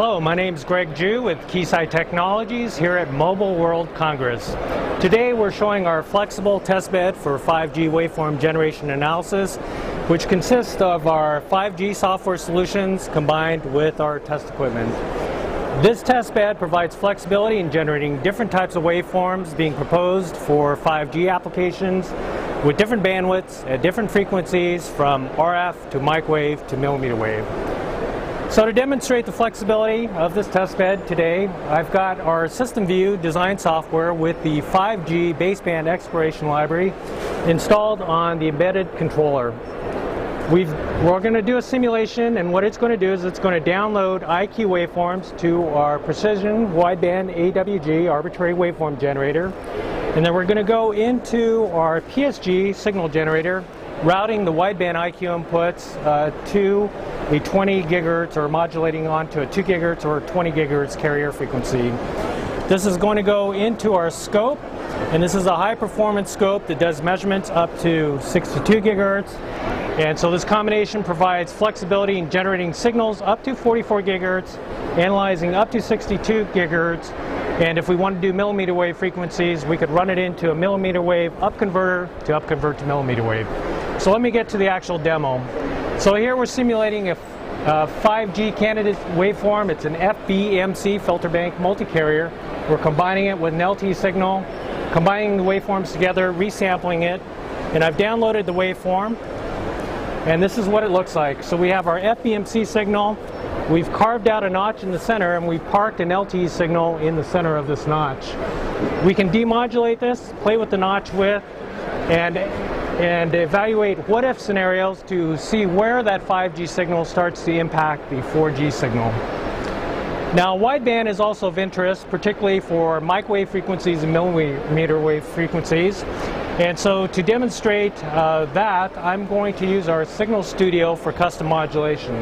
Hello, my name is Greg Jue with Keysight Technologies here at Mobile World Congress. Today we're showing our flexible testbed for 5G waveform generation analysis, which consists of our 5G software solutions combined with our test equipment. This testbed provides flexibility in generating different types of waveforms being proposed for 5G applications with different bandwidths at different frequencies from RF to microwave to millimeter wave. So to demonstrate the flexibility of this testbed today, I've got our SystemVue design software with the 5G baseband exploration library installed on the embedded controller. We've, we're going to do a simulation and what it's going to do is it's going to download IQ waveforms to our precision wideband AWG arbitrary waveform generator and then we're going to go into our PSG signal generator routing the wideband IQ inputs uh, to a 20 gigahertz or modulating onto a 2 gigahertz or 20 gigahertz carrier frequency. This is going to go into our scope and this is a high performance scope that does measurements up to 62 gigahertz and so this combination provides flexibility in generating signals up to 44 gigahertz, analyzing up to 62 gigahertz, and if we want to do millimeter wave frequencies, we could run it into a millimeter wave up converter to up convert to millimeter wave. So let me get to the actual demo. So here we're simulating a, a 5G candidate waveform. It's an FBMC filter bank multi-carrier. We're combining it with an LTE signal, combining the waveforms together, resampling it, and I've downloaded the waveform. And this is what it looks like. So we have our FBMC signal. We've carved out a notch in the center and we've parked an LTE signal in the center of this notch. We can demodulate this, play with the notch width, and, and evaluate what if scenarios to see where that 5G signal starts to impact the 4G signal. Now, wideband is also of interest, particularly for microwave frequencies and millimeter wave frequencies. And so to demonstrate uh, that, I'm going to use our Signal Studio for custom modulation,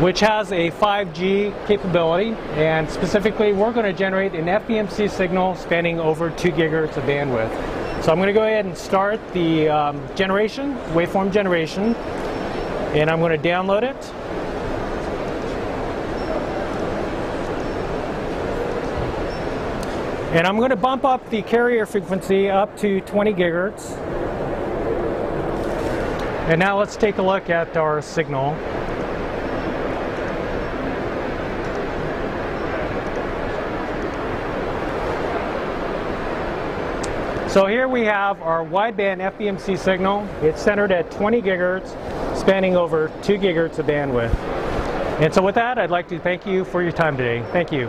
which has a 5G capability. And specifically, we're going to generate an FBMC signal spanning over 2 gigahertz of bandwidth. So I'm going to go ahead and start the um, generation, waveform generation, and I'm going to download it. And I'm going to bump up the carrier frequency up to 20 gigahertz. And now let's take a look at our signal. So here we have our wideband FBMC signal. It's centered at 20 gigahertz, spanning over 2 gigahertz of bandwidth. And so with that, I'd like to thank you for your time today. Thank you.